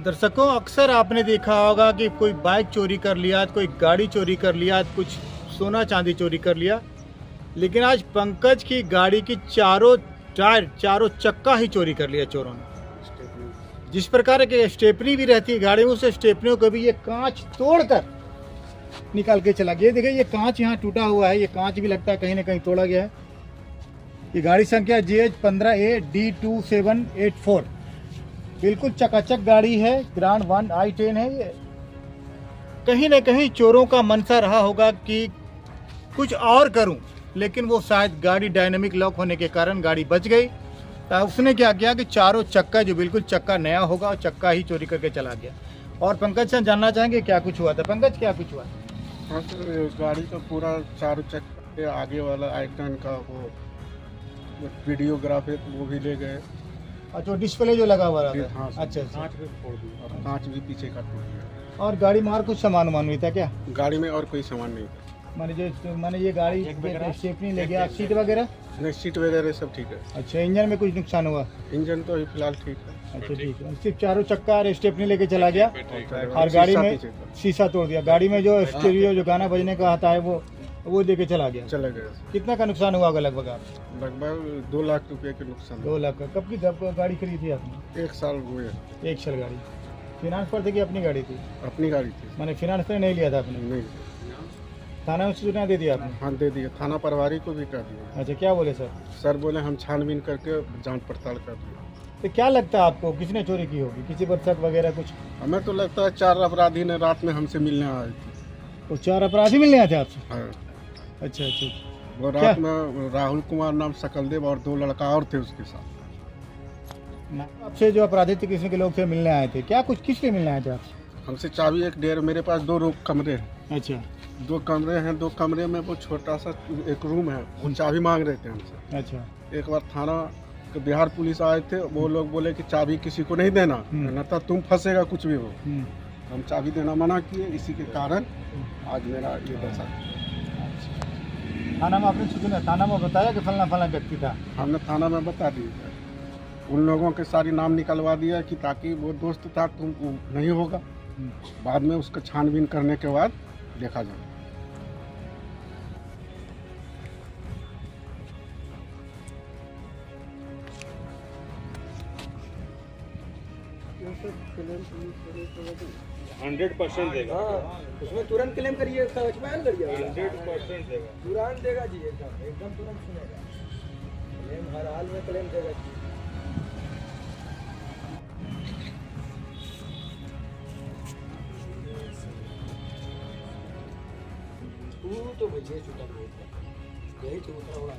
दर्शकों, अक्सर आपने देखा होगा कि कोई बाइक चोरी कर लिया, कोई गाड़ी चोरी कर लिया, कुछ सोना चांदी चोरी कर लिया। लेकिन आज पंकज की गाड़ी की चारों टायर, चारों चक्का ही चोरी कर लिया चोरों ने। जिस प्रकार की स्टेपनी भी रहती है गाड़ी में उस स्टेपनियों को भी ये कांच तोड़कर निकाल के चला गया। देखिए, ये कांच यहाँ टूटा हुआ है, ये कांच भी लगता है कहीं ना कहीं तोड़ा गया है। ये गाड़ी संख्या जी एच पंद्रह A D two seven eight four बिल्कुल चकाचक गाड़ी है ग्रांड वन आई टेन है ये। कहीं ना कहीं चोरों का मनसा रहा होगा कि कुछ और करूँ, लेकिन वो शायद गाड़ी डायनेमिक लॉक होने के कारण गाड़ी बच गई। तो उसने क्या किया कि चारों चक्का जो बिल्कुल चक्का नया होगा और चक्का ही चोरी करके चला गया। और पंकज से जानना चाहेंगे क्या कुछ हुआ था? पंकज, क्या कुछ हुआ हाँ सर गाड़ी का पूरा चारों चक्के आगे वाला आइकन का वो वीडियोग्राफी वो भी ले गए। अच्छा डिस्प्ले जो लगा हुआ था हाँ। अच्छा अच्छा। और कांच भी पीछे का टूट गया और गाड़ी में और कुछ सामान वामान हुई था क्या? गाड़ी में और कोई सामान नहीं था। माने जो माने ये गाड़ी स्टेपनी ले गया सीट वगैरह? नहीं सीट वगैरह सब ठीक है। अच्छा इंजन में कुछ नुकसान हुआ? इंजन तो फ़िलहाल ठीक है। अच्छा ठीक है। सिर्फ़ चारों चक्का और स्टेपनी लेके चला गया और और गाड़ी में शीशा तोड़ दिया। गाड़ी में जो स्टीरियो जो गाना बजने का आता है वो वो दे के चला गया। चला गया। कितना का नुकसान हुआ होगा लगभग आप? लगभग दो लाख रुपए के नुकसान दो लाख का। कब की कब गाड़ी खरीदी आपने? एक साल हुए एक साल गाड़ी। फिनांस पर थी कि अपनी गाड़ी थी? अपनी गाड़ी थी। मैंने फिनांस पे नहीं लिया था आपने? नहीं। थाना में सूचना दे दिया आपने? हाँ दे दिए थाना प्रभारी को भी कर दिया। अच्छा क्या बोले सर? सर बोले हम छानबीन करके जाँच पड़ताल कर दिए। तो क्या लगता है आपको? किसने चोरी की होगी? किसी पर शक वगैरह कुछ? हमें तो लगता है चार अपराधी ने रात में हमसे मिलने आए थे। वो चार अपराधी मिलने आए थे आपसे? हाँ। अच्छा अच्छा। वो क्या? रात में राहुल कुमार नाम सकलदेव और दो लड़का और थे उसके साथ। आपसे जो अपराधी थे किसी के लोग थे मिलने आए थे? क्या कुछ किस लिए मिलने आए थे आपसे? हमसे चाबी एक डेढ़ मेरे पास दो रूम कमरे हैं। अच्छा। दो कमरे हैं दो कमरे में वो छोटा सा एक रूम है वो चाबी मांग रहे थे हमसे। अच्छा। एक बार थाना के बिहार पुलिस आए थे वो लोग बोले कि चाबी किसी को नहीं देना हम्म। न तो तुम फंसेगा कुछ भी हो। हम्म, हम चाबी देना मना किए इसी के कारण आज मेरा ये दशा। थाना में आपने सूचना थाना में बताया कि फलना फलना व्यक्ति था? हमने थाना में बता दिया उन लोगों के सारी नाम निकलवा दिया कि ताकि वो दोस्त था तुम नहीं होगा। हम्म, बाद में उसका छानबीन करने के बाद देखा जाए। हंड्रेड परसेंट देगा। हाँ उसमें तुरंत क्लेम करिए एक्सपायर करिए हंड्रेड परसेंट देगा। तुरंत देगा जी एकदम एकदम तुरंत सुनेगा। क्लेम हर हाल में क्लेम देगा जी। तू तो भैया छूटा यही तो उतरा हुआ